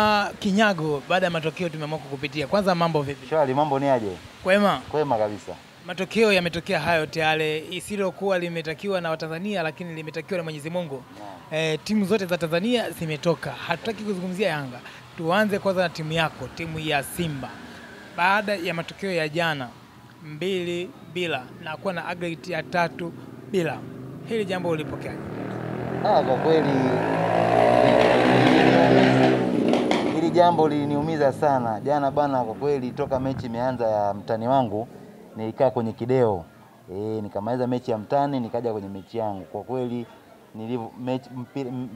Ah, Kinyago, baada ya matokeo tumeamua kukupitia. Kwanza mambo vipi? Shwari, mambo ni aje? Kwema. Kwema kabisa. Matokeo yametokea hayo tayari, isilokuwa limetakiwa na Watanzania, lakini limetakiwa na Mwenyezi Mungu. Yeah. E, timu zote za Tanzania zimetoka. Hatutaki kuzungumzia Yanga, tuanze kwanza na timu yako, timu ya Simba. Baada ya matokeo ya jana mbili bila na kuwa na aggregate ya tatu bila, hili jambo ulipokeaje? Ah, kwa kweli hili jambo liliniumiza sana jana bana. Kwa kweli toka mechi imeanza ya mtani wangu nilikaa kwenye kideo e, nikamaliza mechi ya mtani nikaja kwenye mechi yangu. Kwa kweli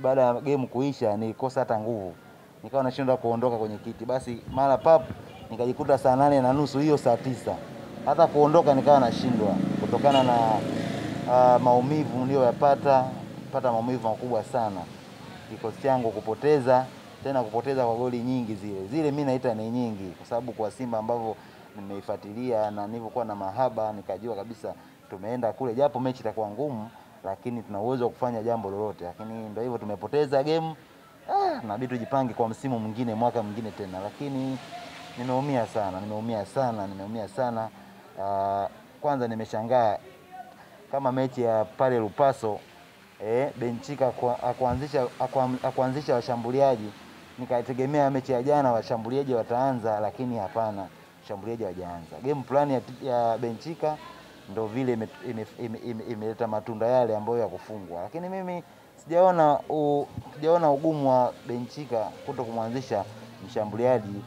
baada ya game kuisha nilikosa hata nguvu, nikawa nashindwa kuondoka kwenye kiti. Basi mara pap nikajikuta saa nane na nusu hiyo saa tisa hata kuondoka nikawa nashindwa kutokana na uh, maumivu niliyoyapata pata maumivu makubwa sana kikosi changu kupoteza tena kupoteza kwa goli nyingi zile. Zile, mi naita ni nyingi, kwa sababu kwa Simba ambavyo nimeifuatilia na nilivyokuwa na mahaba, nikajua kabisa tumeenda kule, japo mechi itakuwa ngumu, lakini tuna uwezo wa kufanya jambo lolote, lakini ndio hivyo, tumepoteza game. Ah, nabidi tujipange kwa msimu mwingine, mwaka mwingine tena, lakini nimeumia sana, nimeumia sana, nimeumia sana. Ah, kwanza nimeshangaa kama mechi ya pale Lupaso eh, Benchika akuanzisha washambuliaji, nikategemea mechi ya jana washambuliaji wataanza, lakini hapana, washambuliaji hawajaanza. Game plan ya, ya Benchika ndo vile imeleta ime, ime, ime, matunda yale ambayo ya kufungwa, lakini mimi sijaona sijaona ugumu wa Benchika kuto kumwanzisha mshambuliaji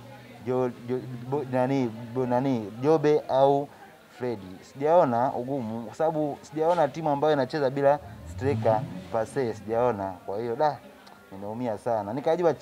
jo, jo, bo, nani, bo, nani Jobe au Fredi. Sijaona ugumu kwa sababu sijaona timu ambayo inacheza bila striker pase, sijaona. Kwa hiyo da, nimeumia sana. Nikajua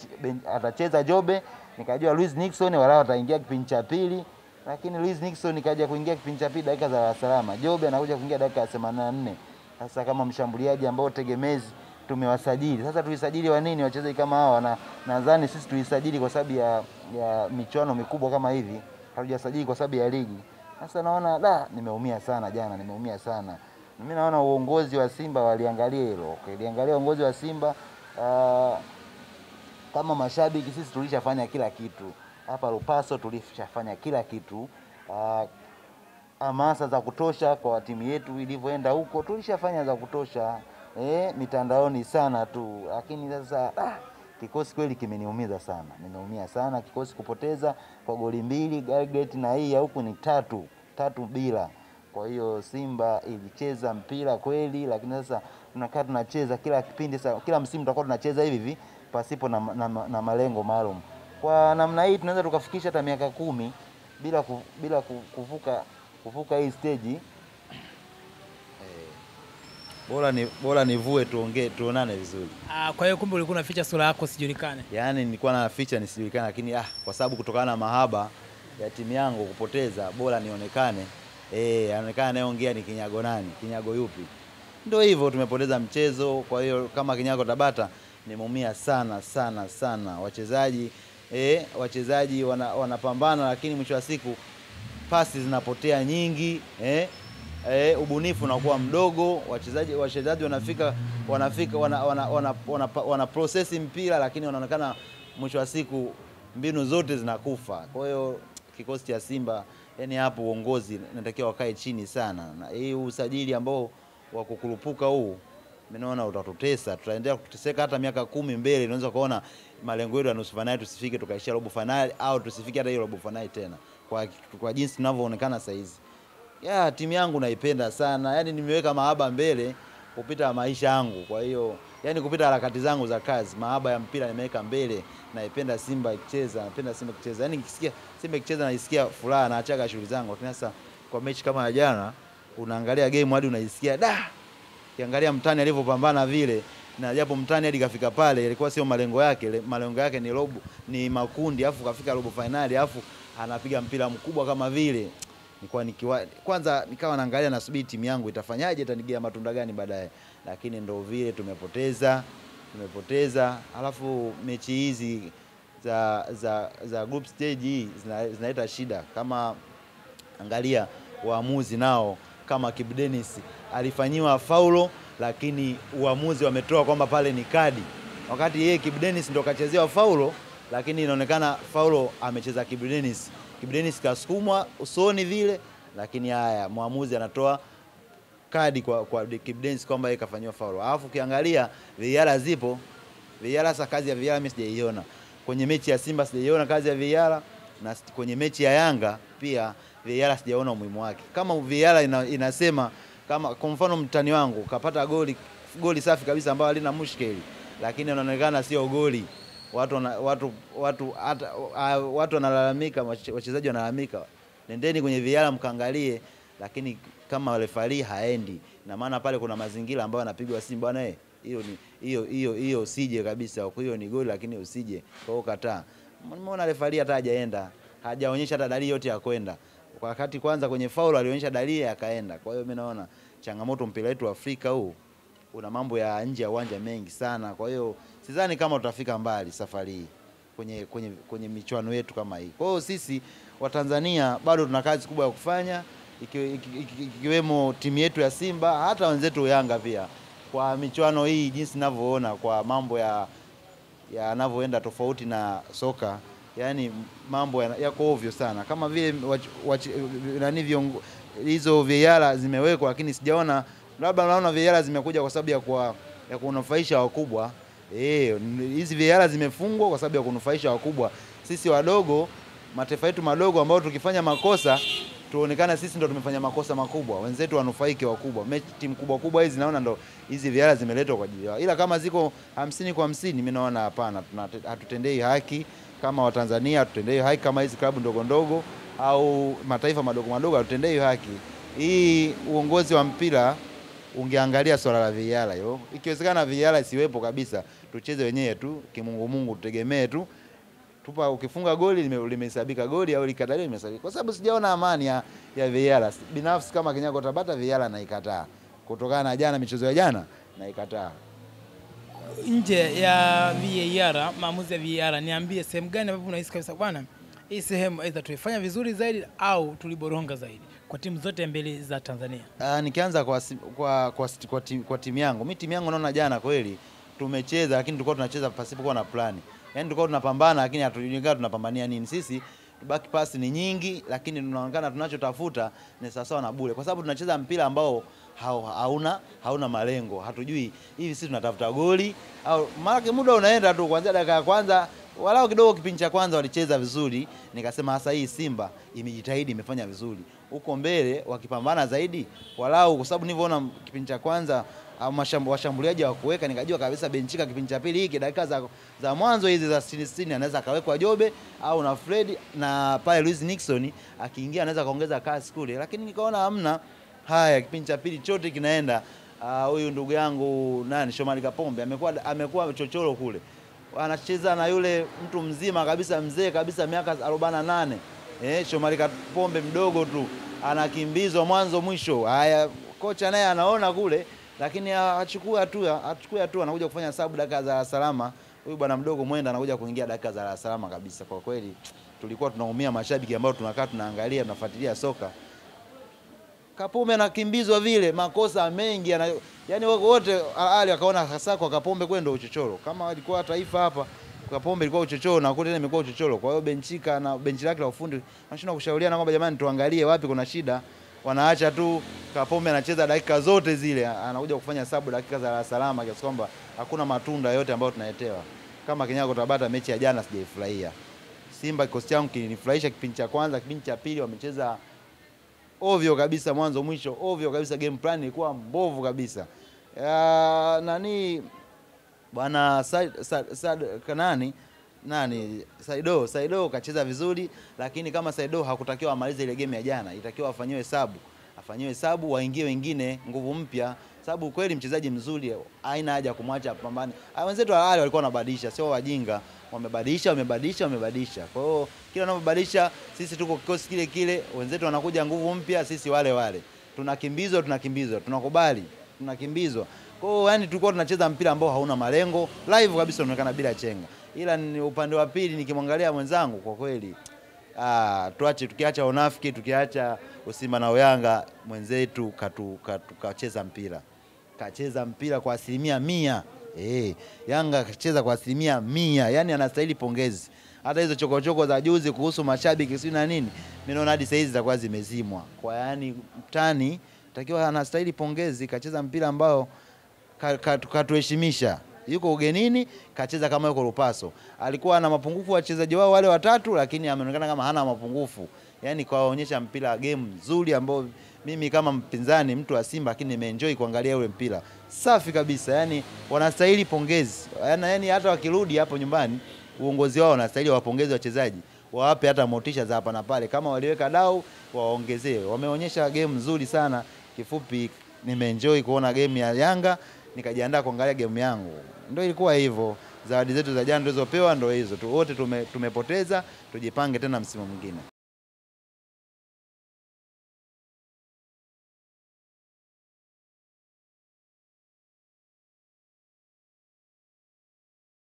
atacheza Jobe, nikajua Luis Nixon wala ataingia kipindi cha pili, lakini Luis Nixon ikaja kuingia kipindi cha pili dakika za salama. Jobe anakuja kuingia dakika ya 84. Sasa kama mshambuliaji ambao tegemezi tumewasajili sasa, tuisajili wa nini wachezaji kama hawa? Na nadhani sisi tuisajili kwa sababu ya, ya michuano mikubwa kama hivi, hatujasajili kwa sababu ya ligi. Sasa naona da, nimeumia sana jana, nimeumia sana. Mimi naona uongozi wa Simba waliangalia hilo, waliangalia uongozi wa Simba ah, kama mashabiki sisi tulishafanya kila kitu. Hapa Lupaso, tulishafanya kila kitu. Uh, za kutosha kwa timu yetu ilivyoenda huko, tulishafanya za kutosha. Eh, mitandaoni sana tu, lakini sasa ah, kikosi kweli kimeniumiza sana, nimeumia sana. Kikosi kupoteza kwa goli mbili Galgeti na hii ya huku ni tatu tatu bila. Kwa hiyo Simba ilicheza mpira kweli, lakini sasa tunakaa tunacheza kila kipindi kila msimu tutakuwa tunacheza hivi hivi pasipo na, na, na malengo maalum. Kwa namna hii tunaweza tukafikisha hata miaka kumi bila ku, bila ku- kuvuka kuvuka hii stage. Bora ni bora nivue tuongee tuonane vizuri. Ah, kwa hiyo kumbe ulikuwa unaficha sura yako sijulikane. Yaani nilikuwa naficha nisijulikane, lakini ah, kwa sababu kutokana na mahaba ya timu yangu kupoteza, bora nionekane eh, aonekane anayeongea ni Kinyago nani, Kinyago yupi? Ndio hivyo, tumepoteza mchezo. Kwa hiyo kama Kinyago Tabata nimeumia sana sana sana. Wachezaji eh, wachezaji wana, wanapambana, lakini mwisho wa siku pasi zinapotea nyingi eh, eh, ubunifu unakuwa mdogo. Wachezaji wachezaji wanafika wanafika wana, wana, wana, wana, wana process mpira, lakini wanaonekana mwisho wa siku mbinu zote zinakufa. Kwa hiyo kikosi cha Simba yani hapo uongozi natakiwa wakae chini sana, na hii usajili ambao wa kukurupuka huu mimi naona utatutesa, tutaendelea kuteseka hata miaka kumi mbele. Unaweza kuona malengo yetu ya nusu fainali tusifike, tukaishia robo fainali au tusifike hata hiyo robo fainali tena, kwa, kwa jinsi tunavyoonekana sasa hizi. Ya timu yangu naipenda sana, yani nimeweka mahaba mbele kupita maisha yangu. Kwa hiyo yani kupita harakati zangu za kazi, mahaba ya mpira nimeweka mbele. Naipenda Simba ikicheza, napenda Simba ikicheza, yani nikisikia Simba ikicheza naisikia furaha, naachaga shughuli zangu. Lakini sasa kwa mechi kama ya jana, unaangalia game hadi unaisikia da kiangalia mtani alivyopambana vile na japo mtani hadi kafika pale, ilikuwa sio malengo yake. Malengo yake ni robo, ni makundi, afu kafika robo finali, afu anapiga mpira mkubwa kama vile. Nilikuwa nikiwa kwanza nikawa naangalia nasubiri timu yangu itafanyaje, itanigia matunda gani baadaye, lakini ndo vile tumepoteza, tumepoteza. Alafu mechi hizi za za za group stage hii zina- zinaleta shida kama angalia waamuzi nao kama Kibu Denis alifanyiwa faulo, lakini uamuzi wametoa kwamba pale ni kadi, wakati yeye Kibu Denis ndo kachezewa faulo lakini inaonekana Faulo amecheza Kibu Denis. Kibu Denis kasukumwa usoni vile, lakini haya mwamuzi anatoa kadi kwa, kwa Kibu Denis kwamba yeye kafanyiwa faulo. Alafu ukiangalia VAR zipo VAR, sasa kazi ya VAR mimi sijaiona kwenye mechi ya Simba, sijaiona kazi ya VAR na kwenye mechi ya Yanga pia VAR sijaona umuhimu wake. Kama VAR ina, inasema kama kwa mfano mtani wangu kapata goli goli safi kabisa ambayo halina mushkeli, lakini inaonekana sio goli. Watu watu watu hata watu wanalalamika, wachezaji wanalalamika, nendeni kwenye VAR mkaangalie, lakini kama refari haendi, na maana pale kuna mazingira ambayo anapigwa simu bwana, eh, hiyo ni hiyo hiyo hiyo usije kabisa, kwa hiyo ni goli, lakini usije. Kwa hiyo kataa. Nimeona refari hata hajaenda, hajaonyesha hata dalili yote ya kwenda, wakati kwanza kwenye faulu alionyesha dalili akaenda. Kwa hiyo mimi naona changamoto mpira wetu Afrika huu una mambo ya nje ya uwanja mengi sana. Kwa hiyo sidhani kama tutafika mbali safari hii kwenye, kwenye, kwenye michuano yetu kama hii. Kwa hiyo sisi Watanzania bado tuna kazi kubwa ya kufanya iki- iki- iki- ikiwemo timu yetu ya Simba hata wenzetu Yanga pia kwa michuano hii, jinsi ninavyoona kwa mambo ya yanavyoenda tofauti na soka, yani mambo yako ovyo sana, kama vile nani hizo VAR zimewekwa, lakini sijaona, labda naona VAR zimekuja kwa sababu ya kwa ya kunufaisha wakubwa. Eh, e, hizi VAR zimefungwa kwa sababu ya kunufaisha wakubwa. Sisi wadogo, mataifa yetu madogo ambao tukifanya makosa tuonekana sisi ndo tumefanya makosa makubwa, wenzetu wanufaike wakubwa. Mechi timu kubwa kubwa hizi naona ndo hizi VAR zimeletwa kwa ajili yao, ila kama ziko hamsini kwa hamsini, mimi naona hapana, hatutendei haki kama Watanzania, hatutendei haki kama hizi klabu ndogo ndogo au mataifa madogo madogo, hatutendei haki. Hii uongozi wa mpira ungeangalia swala la VAR hilo, ikiwezekana VAR isiwepo kabisa, tucheze wenyewe tu kimungumungu, tutegemee tu tupa ukifunga goli lime- limehesabika goli au likataliwa limehesabika, kwa sababu sijaona amani ya, ya VAR binafsi. Kama Kenyago Tabata VAR naikataa kutokana na jana, michezo ya jana naikataa. Nje ya VAR, maamuzi ya VAR, niambie sehemu gani ambapo unahisi kabisa bwana, hii sehemu aidha tuifanya vizuri zaidi au tuliboronga zaidi kwa timu zote mbili za Tanzania? Ah, nikianza kwa, kwa, kwa, kwa, timu, kwa timu yangu mi timu yangu naona jana kweli tumecheza, lakini tulikuwa tunacheza pasipokuwa na plani, yaani tulikuwa tunapambana, lakini hatujui tunapambania nini. Sisi back pass ni nyingi, lakini tunaonekana tunachotafuta ni sawasawa na bure, kwa sababu tunacheza mpira ambao hau- hauna hauna malengo. Hatujui hivi sisi tunatafuta goli au maana muda unaenda tu, kuanzia dakika ya kwanza walau kidogo kipindi cha kwanza walicheza vizuri, nikasema hasa hii Simba imejitahidi imefanya vizuri. Huko mbele wakipambana zaidi, walau kwa sababu nilivyoona kipindi cha kwanza washambuliaji wa kuweka, nikajua kabisa Benchika kipindi cha pili hiki dakika za, za mwanzo hizi za 60 60 anaweza akawekwa Jobe au na Fred na pale Luis Nixon akiingia anaweza kaongeza kasi kule, lakini nikaona hamna. Haya, kipindi cha pili chote kinaenda. Huyu uh, ndugu yangu nani Shomari Kapombe amekuwa amekuwa chochoro kule. Anacheza na yule mtu mzima kabisa mzee kabisa miaka 48 eh, Shomari Kapombe mdogo tu anakimbizwa mwanzo mwisho. Haya, kocha naye anaona kule, lakini achukue hatua, achukue hatua, anakuja kufanya sabu dakika za salama. Huyu bwana mdogo mwenda anakuja kuingia dakika za salama kabisa. Kwa kweli tulikuwa tunaumia mashabiki ambao tunakaa tunaangalia tunafuatilia soka Kapombe anakimbizwa vile makosa mengi ana, yani wote ali akaona hasa kwa Kapombe kwenda uchochoro. Kama alikuwa taifa hapa Kapombe ilikuwa uchochoro na kule imekuwa uchochoro. Kwa hiyo Benchika na benchi lake la ufundi wanashinda kushauriana kwamba jamani, tuangalie wapi kuna shida. Wanaacha tu Kapombe anacheza dakika zote zile, anakuja kufanya sabu dakika za salama kiasi kwamba hakuna matunda yote ambayo tunaetewa. Kama Kinyago Tabata, mechi ya jana sijaifurahia. Simba kikosi changu kilinifurahisha kipindi cha kwanza, kipindi cha pili wamecheza ovyo kabisa mwanzo mwisho, ovyo kabisa. Game plan ilikuwa mbovu kabisa. Ya, nani bwana Sad, Sad, Sad kanani nani Saido Saido kacheza vizuri, lakini kama Saido hakutakiwa amalize ile game ya jana, itakiwa afanyiwe hesabu, afanyiwe hesabu, waingie wengine nguvu mpya, sababu kweli mchezaji mzuri, haina haja kumwacha pambane. Ah, Wenzetu wale walikuwa wanabadilisha, sio wajinga, wamebadilisha wamebadilisha wamebadilisha. Kwa hiyo kila wanapobadilisha, sisi tuko kikosi kile kile, wenzetu wanakuja nguvu mpya, sisi wale wale, tunakimbizwa tunakimbizwa, tunakubali tunakimbizwa. Kwa hiyo yani tulikuwa tunacheza mpira ambao hauna malengo, live kabisa unaonekana bila chenga. Ila ni upande wa pili nikimwangalia mwenzangu kwa kweli ah, tuache tukiacha unafiki, tukiacha usimba na uyanga, mwenzetu kacheza mpira kacheza mpira kwa asilimia mia Eh, Yanga kacheza kwa asilimia mia, yani anastahili pongezi. Hata hizo chokochoko za juzi kuhusu mashabiki si na nini, mimi naona hadi sahizi zitakuwa zimezimwa. Kwa yani mtani takiwa anastahili pongezi, kacheza mpira ambao ka- ka- katuheshimisha. Yuko ugenini, kacheza kama yuko Lupaso. Alikuwa na mapungufu wachezaji wao wale watatu, lakini ameonekana kama hana mapungufu, yani kawaonyesha mpira game nzuri ambao mimi kama mpinzani mtu wa Simba, lakini nimeenjoy kuangalia ule mpira safi kabisa, yani wanastahili pongezi. Yani, yani hata wakirudi hapo nyumbani, uongozi wao wanastahili wapongeze wachezaji, wawape hata motisha za hapa na pale, kama waliweka dau waongezee. Wameonyesha game nzuri sana. Kifupi, nimeenjoy kuona game ya Yanga, nikajiandaa kuangalia game yangu. Ndio ilikuwa hivyo. Zawadi zetu za jana tulizopewa ndio hizo tu, wote tume, tumepoteza. Tujipange tena msimu mwingine.